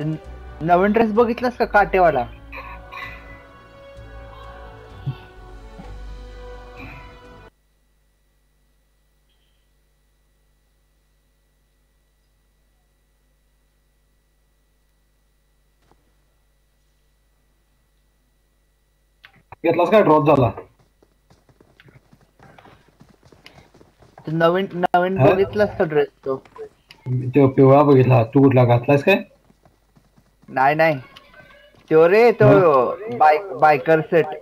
न- नवीन ड्रेस बघितलास का काटेवाला? घेतलास काय? ड्रॉप झाला. नवीन नवीन? बघितलास का ड्रेस तो तो पिवळा बघितला तू कुठला घातलायस काय नाही नाही तो रे तो बाईक बायकर सेट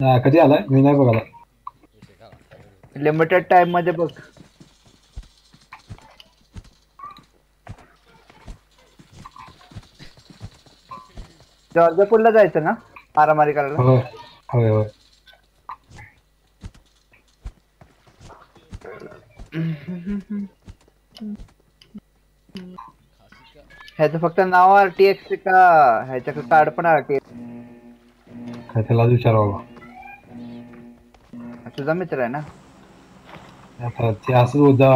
हा, कधी आलाय मी नाही बघाला लिमिटेड टाइम मध्ये बघ. जॉर्जापूरला जायचं ना? मारामारी करायला? होय होय होय. ह्याचं फक्त नाव आरटीएक्स का ह्याच्या कार्ड पण आरटीएक्स काय त्यालाच विचारा बाबा तुझा मित्र आहे ना? ते असंच उद्या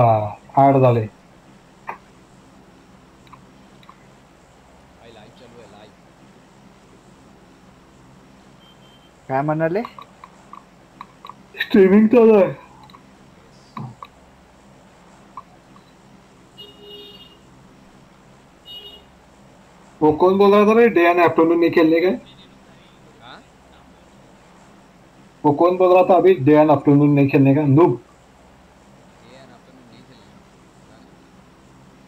आड झाले. काय म्हणाले? स्ट्रीमिंग चालू आहे. वो कौन बोल रहा था रे? डे एंड आफ्टरनून नहीं खेलने का हाँ? वो कौन बोल रहा था अभी? डे एंड आफ्टरनून नहीं खेलने का नूब।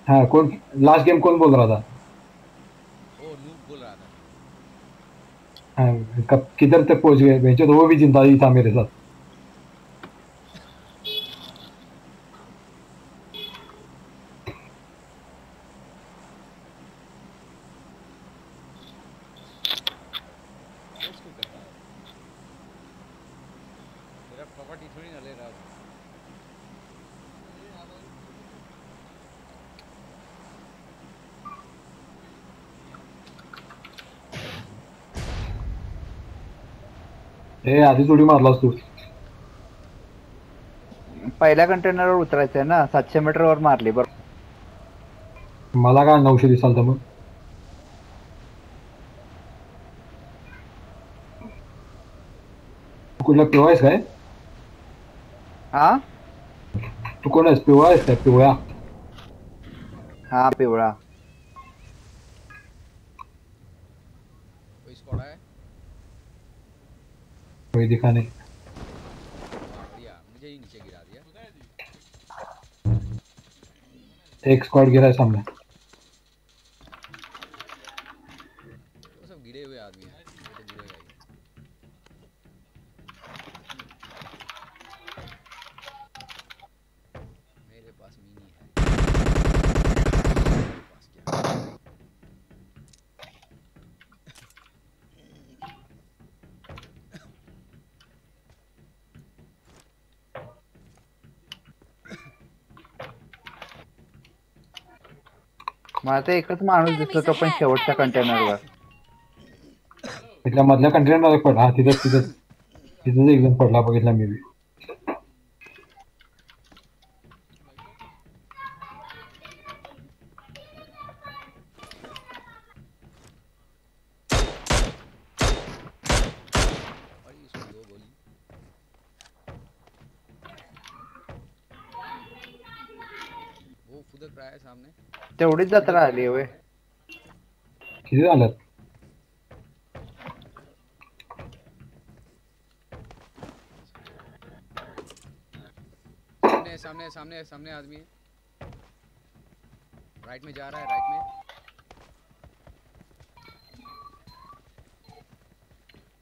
हाँ कौन? लास्ट गेम कौन बोल रहा था? ओ नूब बोल रहा था। हाँ, कब किधर तक पहुँच गए? बेचो तो वो भी ज़िंदा ही था मेरे साथ। ए आधी थोडी मारलास तू. पहिल्या कंटेनरवर उतरायचं आहे ना सातशे मीटर वर मारली बरोबर मला काय नऊशे दिसाल तर मग? कुठला पिवळा आहेस काय? हा तू कोण आहेस? पिवळा आहेस काय? पिवळा. हा पिवळा. कोई दिखा नहीं। एक स्क्वाड गिरा है सामने वो सब गिरे हुए आदमी हैं वो तो गिरेगा ही मेरे पास मिनी है मेरे पास क्या है? मला तर एकच माणूस दिसतो तो पण शेवटच्या कंटेनरवर इथल्या मधल्या कंटेनर पडला हा तिथंच तिथंच. तिथंच एकदम पडला बघितला मी बी. और ये इसको दो गोली वो फुदक रहा है सामने। तेवढीच जत्रा आली होय. किती झालं सामने सामने सामने सामने आदमी. राइट में जा रहा है राइट में.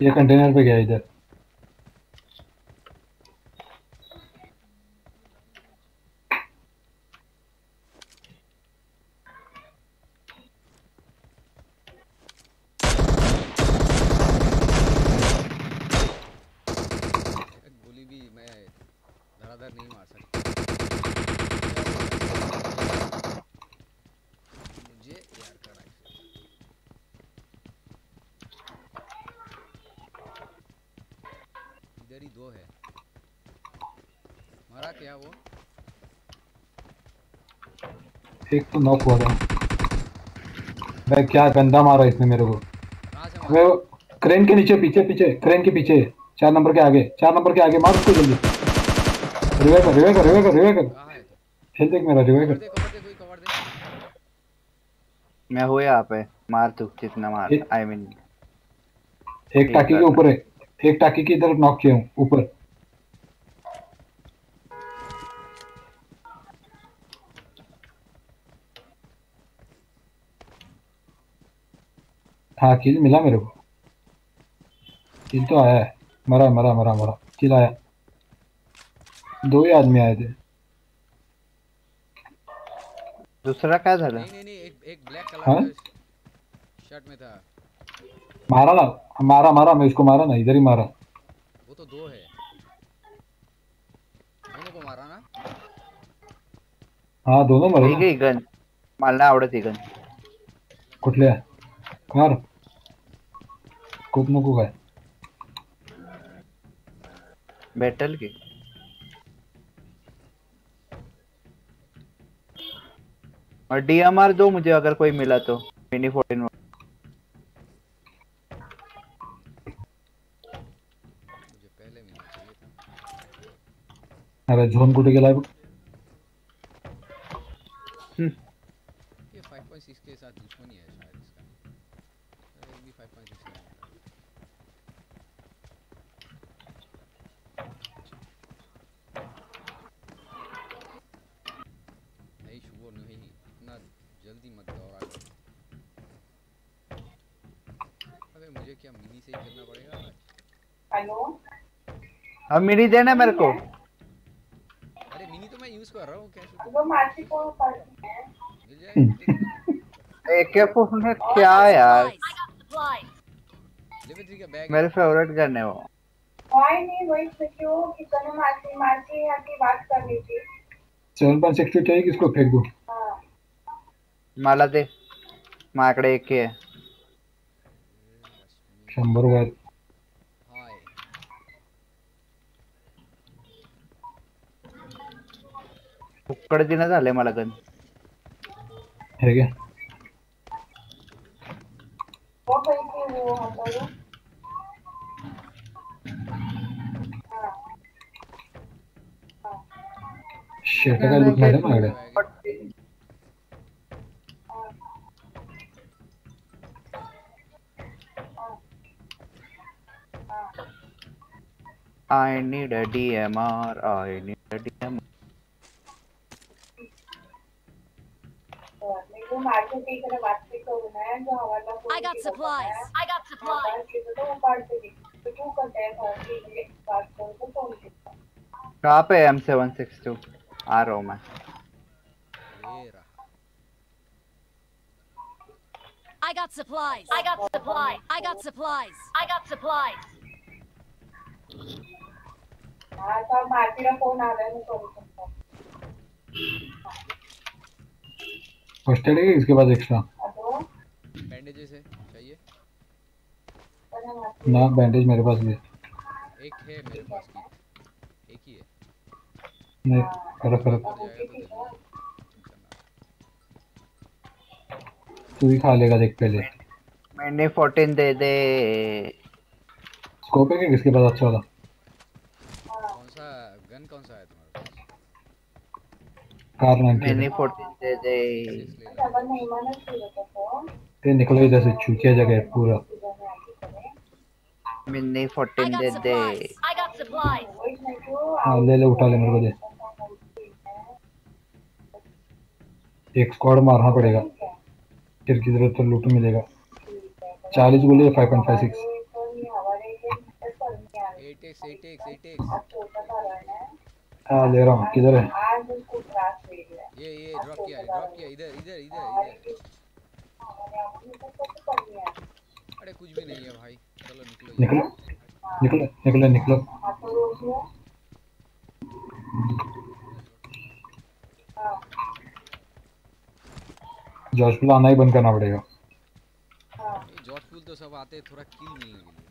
ये कंटेनर पे गया इधर एक गोली भी मैं धराधर नहीं मार सकता मुझे यार का राइफल इधर ही दो है मारा क्या वो? एक तो नॉक हुआ था। भाई क्या गंदा मारा इसने मेरे को। वो क्रेन के नीचे पीछे पीछे क्रेन के पीछे। चार नंबर के आगे चार नंबर के आगे मार उसको जल्दी। रिवाइव कर रिवाइव कर रिवाइव कर रिवाइव कर। है हेल्थ देख मेरा रिवाइव कर। मैं हूँ यहाँ पे। मार तू जितना मार। आई मीन एक टाकी के ऊपर है। एक टाकी की इधर नॉक किया हूँ ऊपर। हाँ किल मिला मेरे को। किल तो आया है। मरा मरा मरा मरा। किल आया। दो ही आदमी आए थे। दूसरा काय झालं नहीं नहीं नहीं एक एक ब्लैक हाँ? कलर का शर्ट में था। मारा ना। मारा मारा मैं इसको मारा ना। इधर ही मारा। वो तो दो है। दोनों को मारा ना? हाँ दोनों मरे ठीक आहे गन मला नाही आवडत गन कुठल्या मार। खूप नको काय भेटेल की? और डीएमआर दो मुझे अगर कोई मिला तो मिनी फोर्टीन मुझे पहले मिलना चाहिए था। अरे झोन कुठे गेलाय बघ ये 5.6 के साथ दुश्मनी है शायद इसका अरे ये भी 5.6 का है। नहीं शुभ नहीं इतना जल्दी मत दौड़ा कर अबे मुझे क्या मिनी से ही खेलना पड़ेगा आज हेलो अब मिनी देना मेरे को। अरे मिनी तो मैं यूज़ कर रहा हूँ कैसे वो मासी को है। मिल जाएगा? एक में क्या यार? लेवल 3 का बैग मेरे फेवरेट गन है वो। वही नहीं वही सोचो कि कनो मासी मासी यहाँ की बात कर रही थी सेवन पॉईंट सिक्स चाहिए किसको फेक दो? हाँ। मला दे। माझ्याकडे एक आहे शंभर वर हाय फुक्कड दिना झाले मला गन है काय नाही माझ्याकडे. I need a DMR, I need a DMR. मैं वो मासी की तरह बात भी करूँ ना जो हमारा फ़ोन I got की supplies. होता है। I got supplies. बात की तो वो काट देगी तो क्यों करते हैं फ़ोन की लिए बात करो तो फ़ोन की कहाँ पे एम सेवन सिक्स टू आ रहा हूँ मैं I got supplies. I got supplies. I got supplies. I got supplies. हाँ तो मासी का फ़ोन आ रहा है मैं है इसके पास एक्स्ट्रा बैंडेजेस है चाहिए ना बैंडेज मेरे पास भी है। एक है मेरे पास की एक ही है नहीं तो ही खा लेगा देख पहले। मैंने फोर्टीन दे दे। स्कोप है क्या किसके पास अच्छा वाला? कौन सा गन कौन सा है तुम्हारे पास? कार नाइन मैंने फोर्टीन दे दे। तो निकलो इधर से चूतिया जगह है पूरा। मैंने I फोर्टीन got दे दे। हाँ ले ले उठा ले मेरे को दे। एक स्क्वाड मारना पड़ेगा। फिर किधर तो लूट मिलेगा। चालीस बोले फाइव पॉइंट फाइव सिक्स हाँ ले रहा हूँ। किधर है? ये ये ड्रॉप किया ड्रॉप किया। इधर इधर इधर इधर। अरे कुछ भी नहीं है भाई। चलो निकलो निकलो निकलो निकलो निकलो। जॉर्जपुर आना ही बंद करना पड़ेगा। ये जॉर्ज पुल तो सब आते हैं थोड़ा किल मिलने के लिए।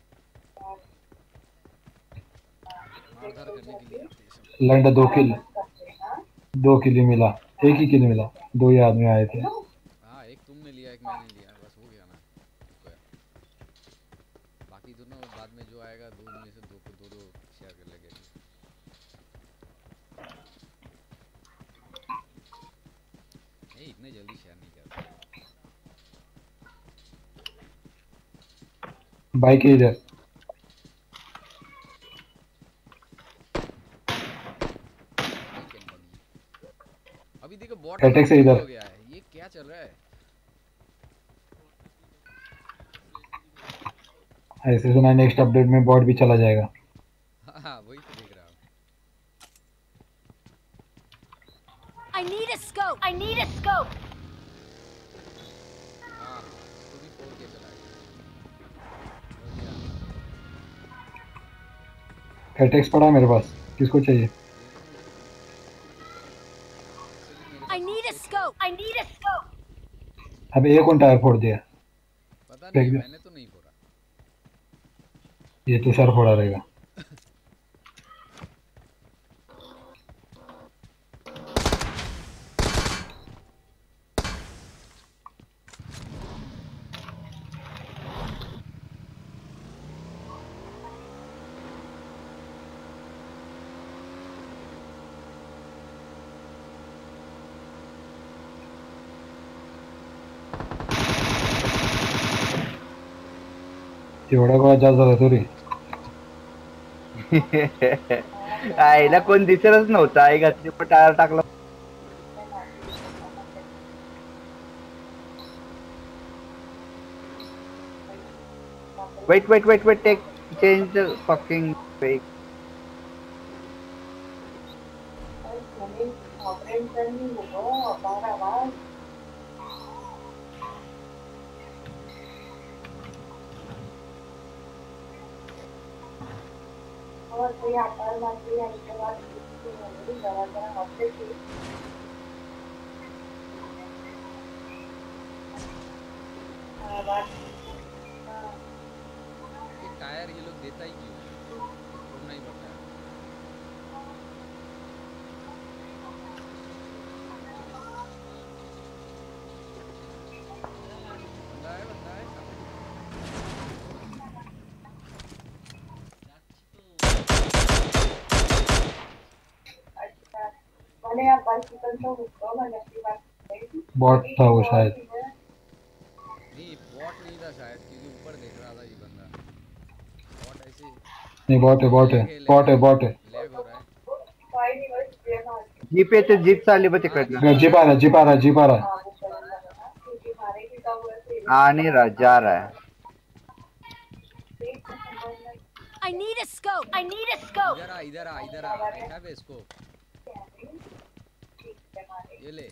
मारधार करने के लिए आते सब। लैंड दो किल दो किल मिला एक ही किल मिला दो ही आदमी आए थे हाँ एक तुमने लिया एक मैंने लिया बस हो गया ना हो गया। बाकी दोनों बाद में जो आएगा दो में से दो को दो दो शेयर कर लेंगे नहीं इतने जल्दी शेयर नहीं करते बाइक इधर। अभी देखो बॉट अटैक से इधर। हो गया है ये क्या चल रहा है ऐसे सुना नेक्स्ट अपडेट में बॉट भी चला जाएगा पड़ा है मेरे पास? किसको चाहिए. अब एक कौन टायर फोड़ दिया। पता नहीं मैंने तो नहीं फोड़ा। ये तो सर फोड़ा रहेगा। एवढा जास्त झाला तरी. आईला कोण दिसतच नव्हतं. आई घातली पण टायर टाकला. Wait, wait, wait, wait, take change the fucking fake. और कोई आता है बात ये इसके बाद जरा जरा हफ़्ते की हाँ, बात हाँ ये टायर ये लोग देता है फोड़ना ही पड़ता है बंदा है बंदा है सामने। अच्छा मैंने यहाँ बाइसिकल तो रुको मैंने अपनी बात कही बॉट था वो शायद। नहीं बॉट नहीं था शायद क्योंकि ऊपर देख रहा था ये बंदा। बॉट ऐसे नहीं बॉट है बॉट है। बॉट है बॉट है। हो रहा है। जीप येते जीप चालली बघ तिकडनं जीप आ रहा जीप आ रहा जीप आ रहा। है हाँ वो करना था क्योंकि हमारे भी का हुआ थे आणि रा जा रहा है। I need a scope. I need a scope. इधर आ इधर आ इधर आ। आई हैव ए स्कोप ये ले।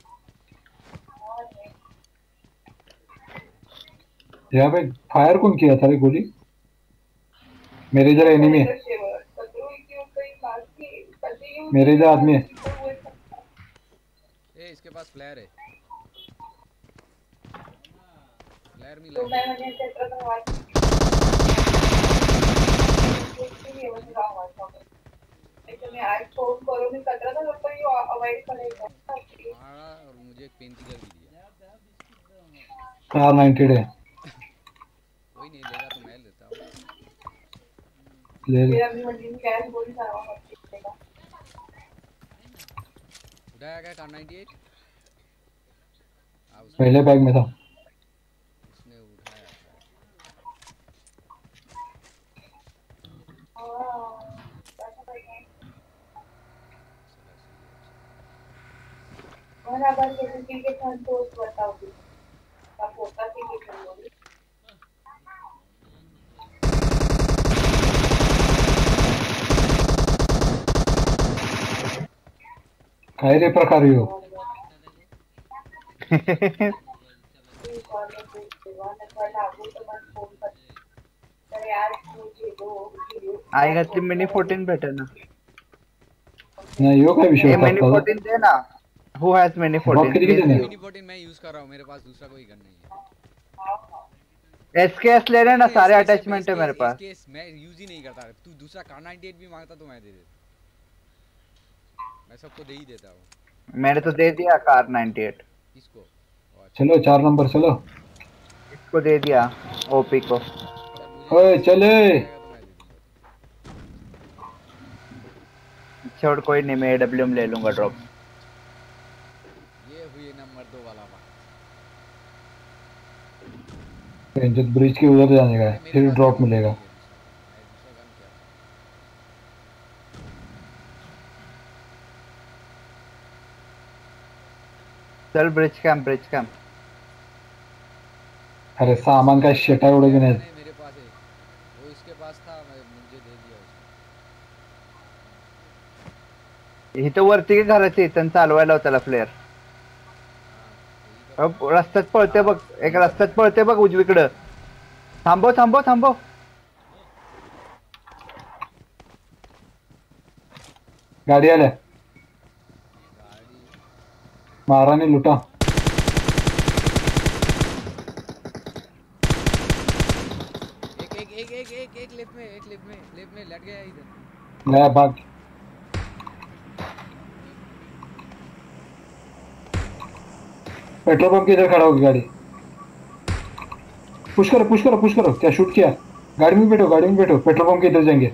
यहाँ पे फायर कौन किया था रे गोली? मेरे इधर एनिमी है। मेरे इधर आदमी है। ए इसके पास फ्लेयर है। फ्लेयर तो मिला मैं मैंने चक्र करवा तुम्हें आज फ़ोन करो मैं कतरा था तो ये अवॉइड करेगा। मारा और मुझे एक पेन किलर भी दिया कार नाइनटेड है। कोई नहीं लेगा तो मैं लेता हूँ। ले ले। मेरा भी मंडी में कैश बोल रहा हूँ उठाया क्या कार 98 हाँ पहले बैग में था उसने उठाया शायद। बराबर के संतोष बताओ काय रे प्रकार हो आई घातली मिनी फोर्टीन भेटेल ना? नाही यो काय विषय मिनी? फोर्टीन दे ना? हु Box किती किती देणे? मिनी 14 मैं यूज़ कर रहा हूँ मेरे पास दूसरा कोई गन नहीं है। एसकेएस ले लेना सारे अटैचमेंट है मेरे पास। SKS मैं यूज़ ही नहीं करता। तू दूसरा कार 98 भी माँगता तो मैं दे देता। मैं सबको दे ही देता हूँ। मैंने तो दे दिया कार 98 किसको? अच्छा, चलो चार नंबर चलो। इसको दे दिया ओपी को। ओए चले। छोड़ कोई नहीं मैं एडब्ल्यू ले लूँगा ड्रॉप ये हुई नंबर दो वाला बात रंजित ब्रिज के उधर जाने का है फिर ड्रॉप मिलेगा। चल ब्रिज कैंप ब्रिज कैंप अरे सामान का शेटा उड़े भी नहीं मेरे पास है वो इसके पास था मैं मुझे दे दिया उसने। इथं वरती की घराची इथं चालवायला होता त्याला फ्लेअर हाँ यही कर रस्त्यात पळते बघ एक रस्त्यात पळते बघ उजवीकडं थांबव थांबव थांबव गाडी आल्या महाराणी लुटा एक एक एक एक एक एक लेफ़्ट में एक लेफ़्ट में लेफ़्ट में लट गया इधर नया भाग पेट्रोल पंप के इधर खड़ा होगी गाड़ी। पुश करो पुश करो पुश करो। क्या शूट किया? गाड़ी में बैठो गाड़ी में बैठो। पेट्रोल पंप के इधर जाएँगे।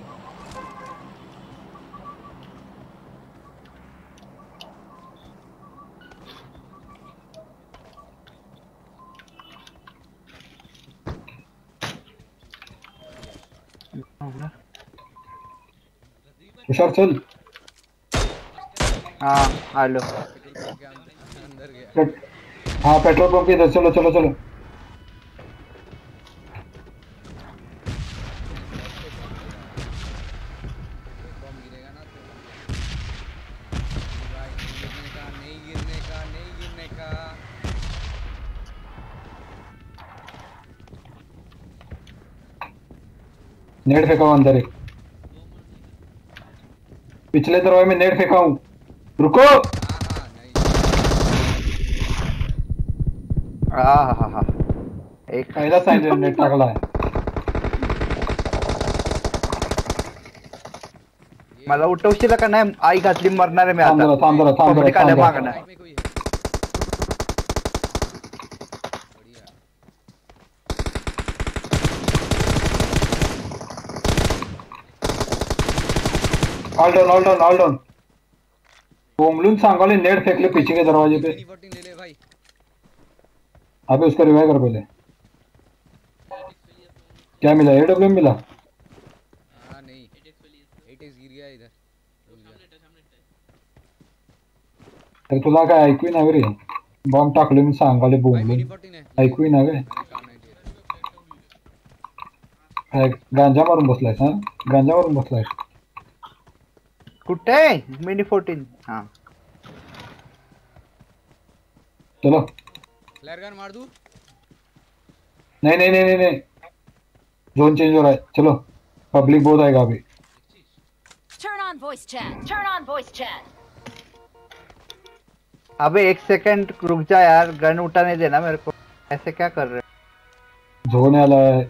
तुषार चल। हा आलो हाँ पेट्रोल पंप इधर, चलो चलो चलो। नेट फेंका अंदर पिछले दरवाजे में नेट फेंका हूँ रुको हाँ हाँ नहीं हा हा हा हा एक पहिला मला उठवशील का नाही? आई घातली मरणार आहे मी थांब जरा थांब जरा थांब जरा थांब जरा. मागणं. बाइक में कोई बढ़िया all down all down all down बोमलून सांगोले नेट फेंकले पीछे के दरवाजे पे. ले ले भाई. अबे उसका रिवाइव कर पहले। क्या मिला? एडब्ल्यू मिला? हाँ नहीं। एट एक्स गिर गया इधर। तर तुला काय ऐकू ना रे। बॉम्ब टाकले मी सांगाले है ऐकू ना। काय गांजा मारून बसलायस हा? गांजा मारून बसलायस कुठे? मिनी फोर्टीन हा। चलो। फ्लैर गन मार दूँ? नहीं नहीं नहीं नहीं जोन चेंज हो रहा है। चलो पब्लिक बहुत आएगा अभी। Turn on voice chat. Turn on voice chat. अबे एक सेकंड रुक जा यार। गन उठाने देना मेरे को। ऐसे क्या कर रहे हो? जोन आला है.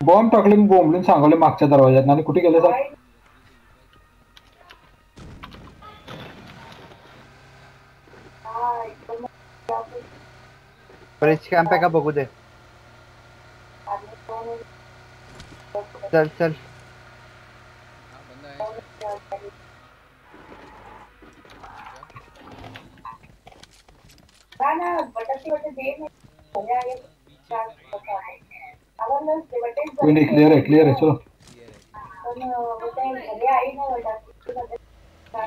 बॉम्ब टाकले बोंबलून सांगवले मागच्या दरवाज्यात। आणि कुठे गेले सर ब्रिज कॅम्प आहे का बघू दे आदमी कोण आहे? चल चल हाँ बंदा है ना ना बटाटे वटे दे ना भले आगे चार बटा आवाज़ नसते बटे कोई नहीं क्लियर है क्लियर है चलो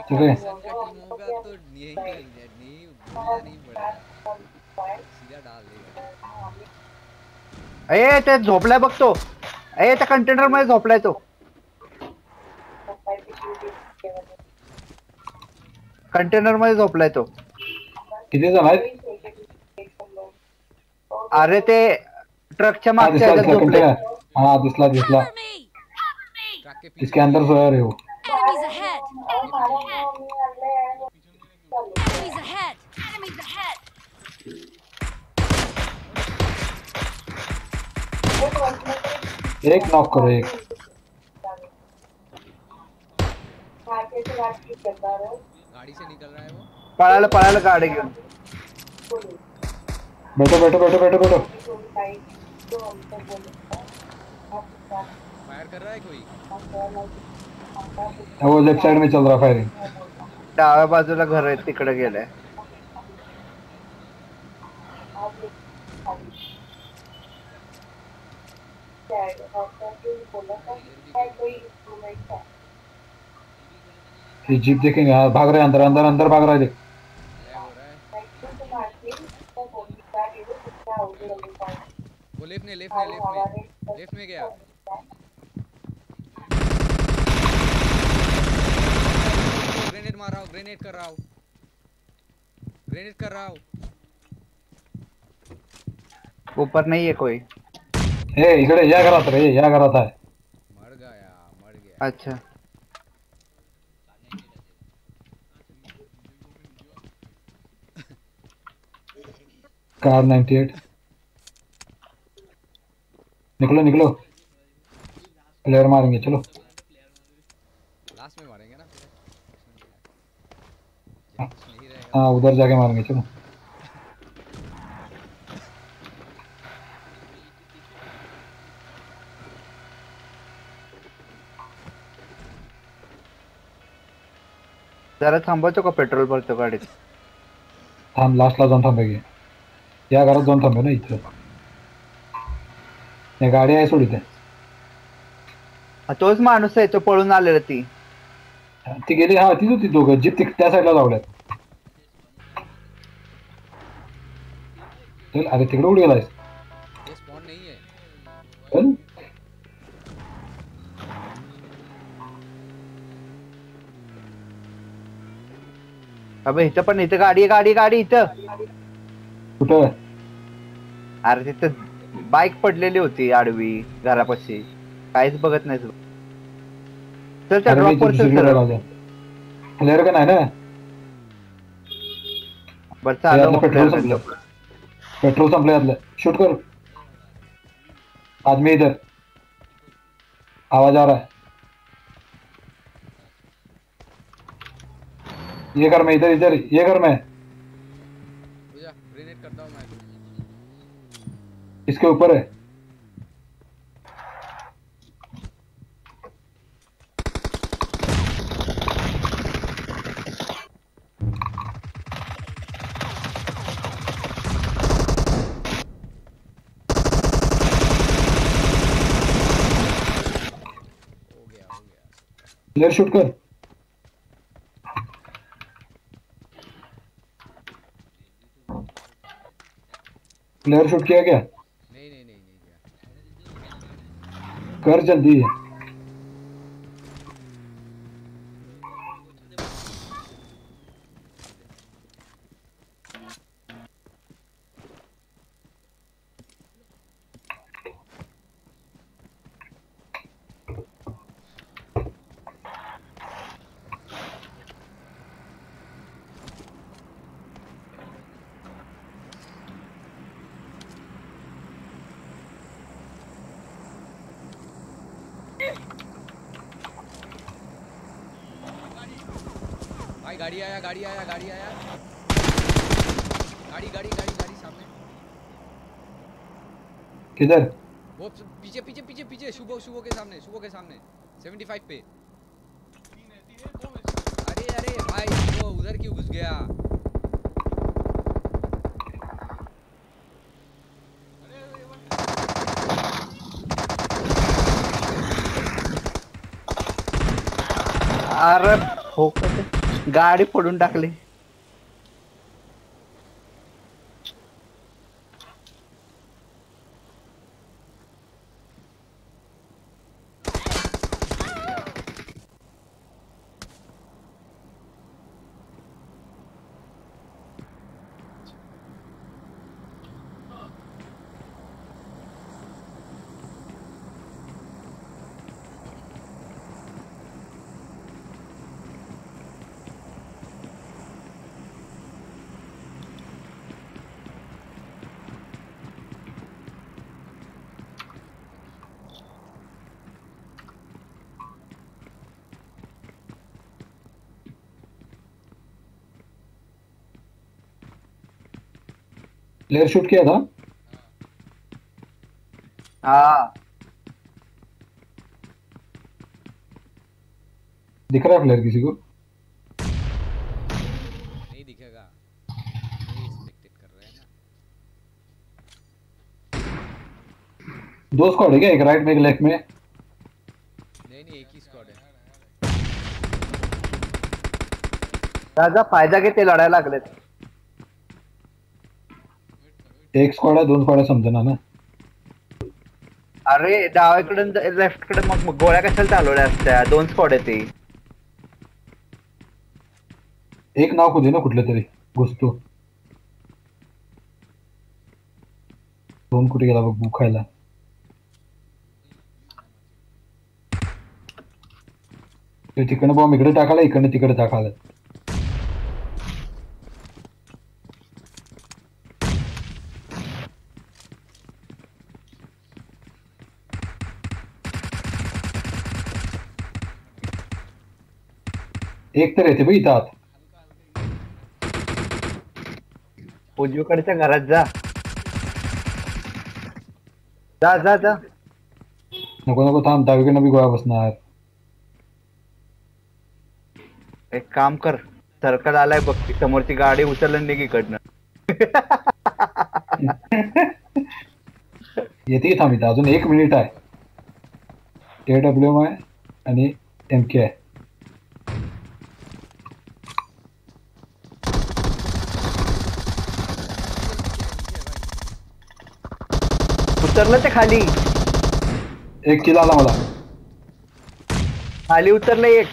बटे है होगा तो नहीं नहीं नहीं नहीं पड़ेगा ए ते झोपलाय बघतो ए त्या कंटेनर मध्ये झोपलाय तो. कंटेनर मध्ये झोपलाय तो. किती जण आहेत? अरे ते ट्रकच्या मागच्या ह्याच्यात झोपले हाँ दिसला दिसला. इसके अंदर सोया रे वो एक नॉक करो एक गाड़ी से निकल रहा है वो गाडी घेऊन बैठो बैठो बैठो बैठो बैठो। फायर कर रहा है कोई? वो लेफ़्ट साइड में चल रहा फायरिंग डाव्या बाजूला घर आहे तिकडे गेलाय क्या है डॉक्टर ने बोला था है कोई इंस्ट्रूमेंट है ये जीप देखेंगे हाँ भाग रहे हैं अंदर अंदर अंदर भाग रहा है देख। वो लेफ़्ट में लेफ़्ट में लेफ़्ट में लेफ़्ट में गया। ग्रेनेड मार रहा हूँ ग्रेनेड कर रहा हूँ। ग्रेनेड कर रहा हूँ। ऊपर नहीं है कोई। ए इकडे या घरात रे या घरात आहे। अच्छा। कार 98 निकलो निकलो। प्लेयर मारेंगे चलो। लास्ट में मारेंगे ना हाँ उधर जाके मारेंगे चलो। जरा थांबवतो का पेट्रोल भरतो गाडीत? थांब लास्टला जाऊन थांबे या घरात जाऊन थांबे ना इथं. या गाडी आहे सोड तोच माणूस आहे तो पळून आलेला ती. ती गेली हा तीच होती दोघं जीप ती त्या साईडला लावल्यात. अरे तिकडे उडी गेलायस अबे इथं पण इथं गाडी गाडी गाडी इथं. कुठं? अरे तिथं बाईक पडलेली होती आडवी घरापाशी. काहीच बघत नाही तू. चल त्या ड्रॉप वर चल प्लेअर का नाही ना? बरं मग पेट्रोल संपलं. पेट्रोल संपलं यातलं. शूट कर. आदमी इधर आवाज आ रहा है. ये घर में इधर इधर ये घर में। ग्रेनेड करता हूँ मैं। इसके ऊपर है। शूट कर। प्लेयर शूट किया क्या? नहीं नहीं नहीं नहीं किया। कर जल्दी भाई गाड़ी आया गाड़ी आया गाड़ी आया। गाड़ी गाड़ी गाड़ी गाड़ी सामने। किधर? वो पीछे पीछे पीछे पीछे शुभो शुभो के सामने शुभो के सामने 75 पे। अरे अरे भाई वो उधर क्यों घुस गया? अरे ते? गाडी फोडून टाकली. प्लेयर शूट किया था? हाँ। दिख रहा है प्लेयर किसी को? नहीं दिखेगा। कर रहे हैं ना। दो स्क्वाड है क्या? एक राइट में एक लेफ़्ट में? नहीं नहीं एक ही स्क्वाड है। राजा फ़ायदा घेते लढायला लागलेत एक स्क्वाड आहे दोन स्क्वाड समजा ना. अरे डावीकडून लेफ़्ट कडे मग गोळ्या कशाला चालवल्या असत्या? दोन स्पॉट आहे ते. एक नाव दे ना कुठलं तरी घुसतो दोन कुठे गेला बघ खायला. तिकडनं बॉम्ब इकडे टाकायला इकडनं तिकडे टाकायला. एक तर येते बघ इथं आत उजवीकडच्या घरात जा। जा जा जा। नको नको थांब डावीकडनं बी गोळा बसणार एक काम कर सर्कल आलाय बघ ती समोरची गाडी उचलून निघ इकडनं येते की थांब इथं अजून एक मिनिट आहे ए डब्ल्यू एम आहे आणि एम के आहे उतरलं ते खाली. एक किल आला मला. खाली उतरलं एक.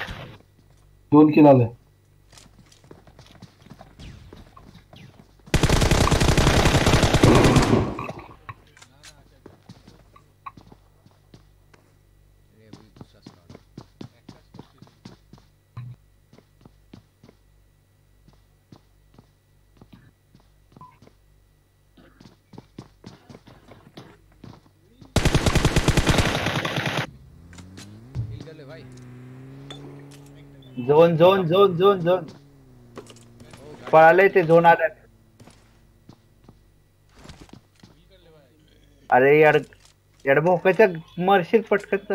दोन किल आलं ये अभी दूसरा स्क्वाड किल कर ले भाई zone zone zone zone zone ओ गाड़ी जोन आ रहा अरे यार यार भोकाच्या मरशील पटकन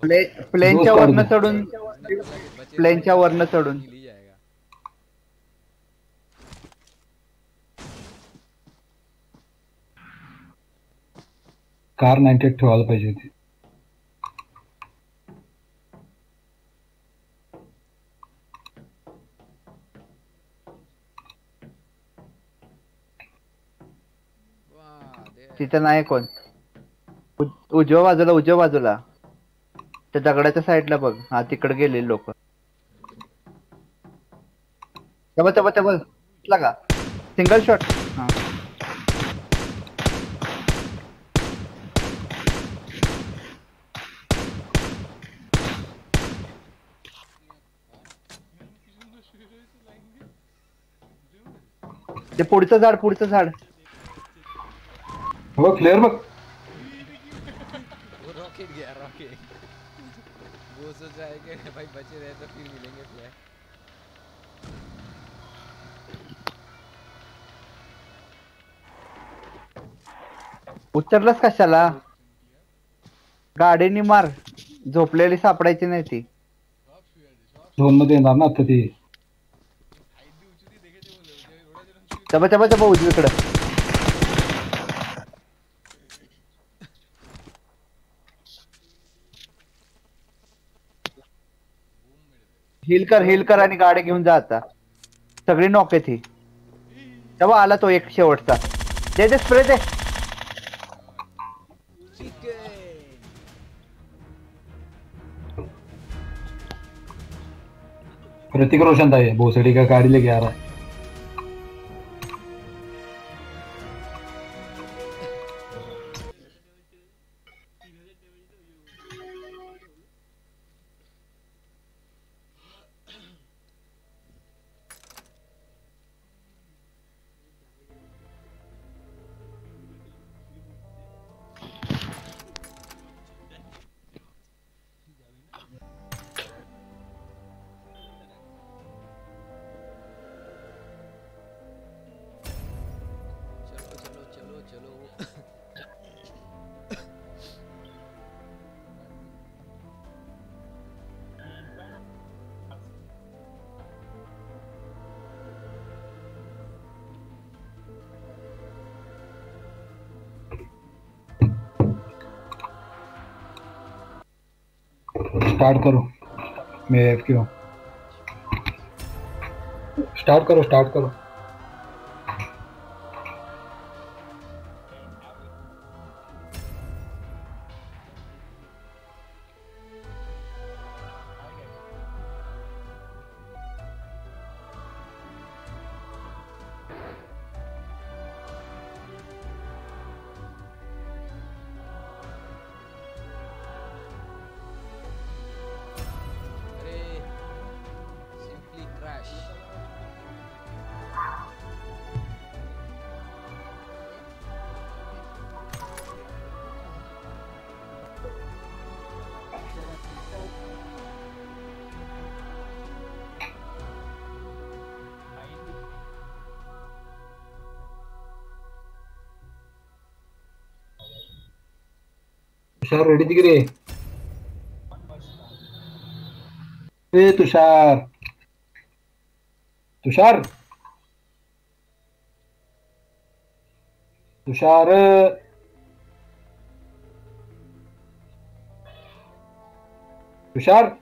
प्लेनच्या दोस्त वरनं. चढून प्लेनच्या वरनं चढून. कार नाईन्टी ठेवायला पाहिजे होती. वाह दे. तिथं नाही कोण. उज- उजव्या बाजूला उजव्या बाजूला. त्या दगडाच्या साईडला बघ. हा तिकडे गेले लोक. तेव्हा तेव्हा तेव्हा का? सिंगल शॉट हा. ते पुढचं झाड पुढचं झाड. बघ क्लिअर बघ. सोच है कि भाई बचे रहे तो फिर मिलेंगे फ्लैग उतरलंच कशाला? गाडीने मार. झोपलेली सापडायची नाही ती. झोन मध्ये येणार ना आता ती. चबा चबा चबा उजवीकडं. हिल कर हिल कर आणि गाडी घेऊन जा आता सगळी नॉक तेव्हा आला तो एक शेवटचा. दे दे स्प्रे दे. ऋतिक रोशन था ये भोसड़ी का गाड़ी लेके आ रहा. है स्टार्ट करो। मैं एफ़ क्यों स्टार्ट करो स्टार्ट करो। तुषार रेडी दिख रे ए तुषार। तुषार? तुषार तुषार। रहा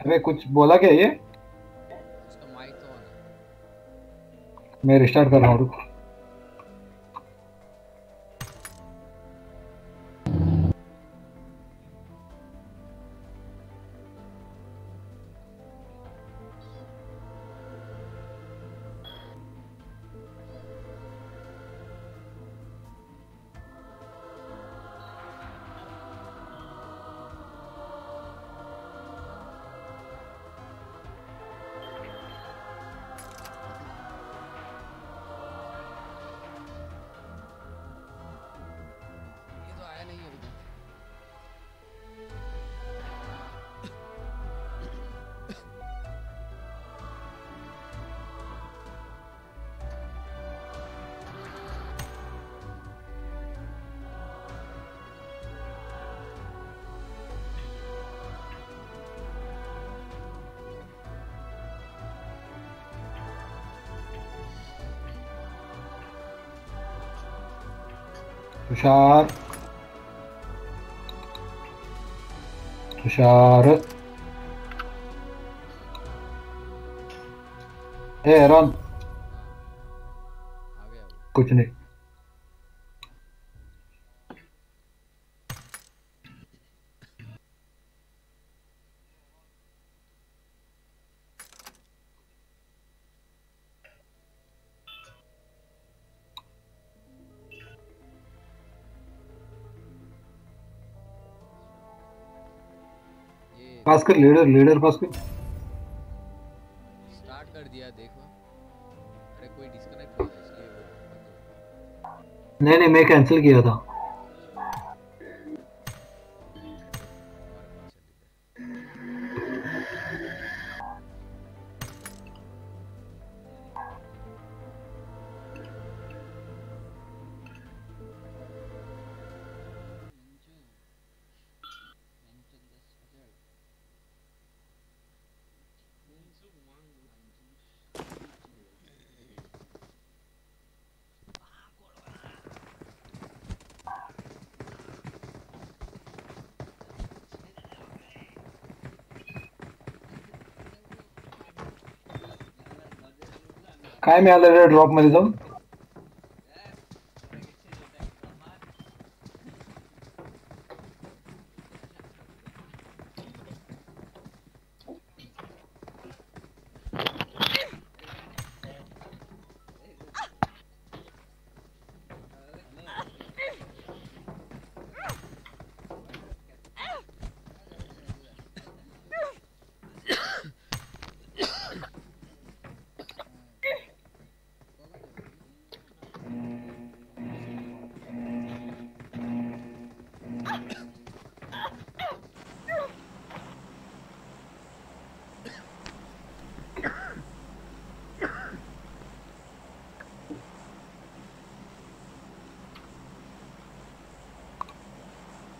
अरे कुछ बोला क्या ये? तो मैं रिस्टार्ट कर रहा हूँ रुक। तुषार तुषार ए रन पास कर लीडर लीडर पास कर स्टार्ट कर दिया देखो अरे कोई डिस्कनेक्ट हो गया इसलिए। नहीं नहीं मैं कैंसिल किया था काय मिळालं रे ड्रॉप मध्ये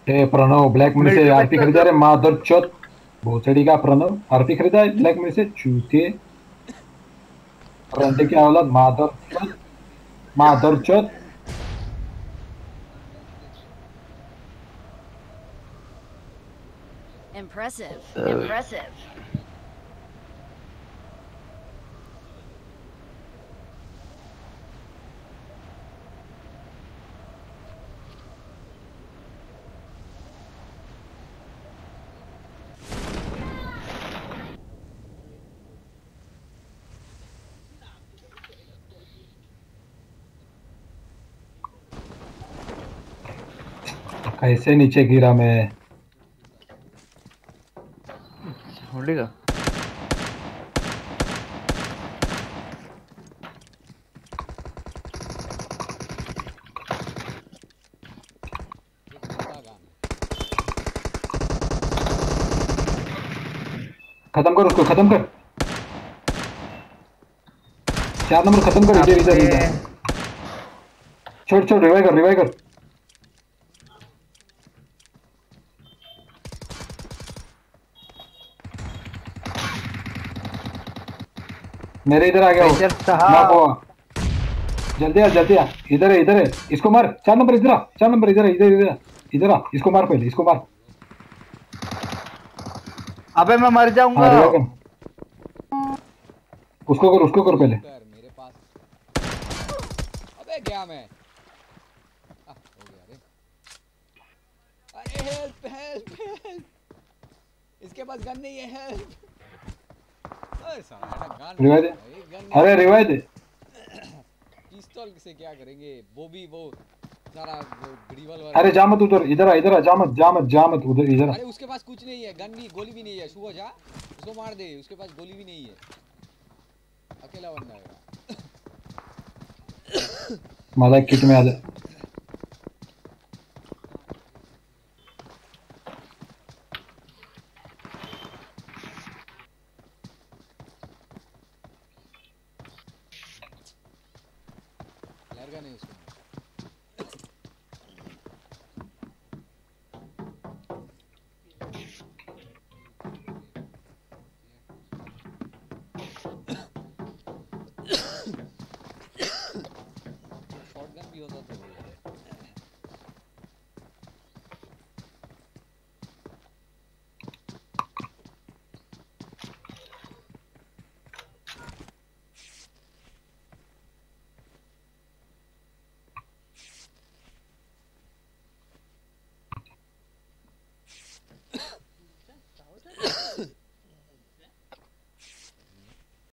जाऊन प्रणव ब्लैक मनी से आरती खरीदा रे माधर चौथ भोसड़ी का प्रणव आरती खरीदा है ब्लैक मनी से चूते रंडे की औलाद माधर चौथ माधर चौथ Impressive. Impressive. कैसे नीचे गिरा मैं। खत्म कर उसको खत्म कर। चार नंबर खत्म कर इधर इधर छोड़ छोड़ रिवाइव कर रिवाइव कर। मेरे इधर आ गया। जल्दी आ जल्दी आ। इधर है इधर है। इसको मार। चार नंबर इधर आ चार नंबर इधर इधर इधर। इधर आ इसको मार पहले इसको मार। अबे मैं मर जाऊँगा। उसको कर उसको कर पहले। मेरे पास अबे गया मैं? आ, हो गया रे। अरे हेल्प हेल्प हेल्प। इसके पास गन नहीं है हेल्प। रिवाइव दे अरे रिवाइव दे पिस्तौल से क्या करेंगे? वो भी वो सारा वो रिवॉल्वर अरे जा मत उधर इधर आ इधर आ जा मत जा मत जा मत उधर इधर अरे उसके पास कुछ नहीं है गन भी गोली भी नहीं है। सुबह जा उसको मार दे उसके पास गोली भी नहीं है। अकेला बंदा है। मला किट मिळालं लहर का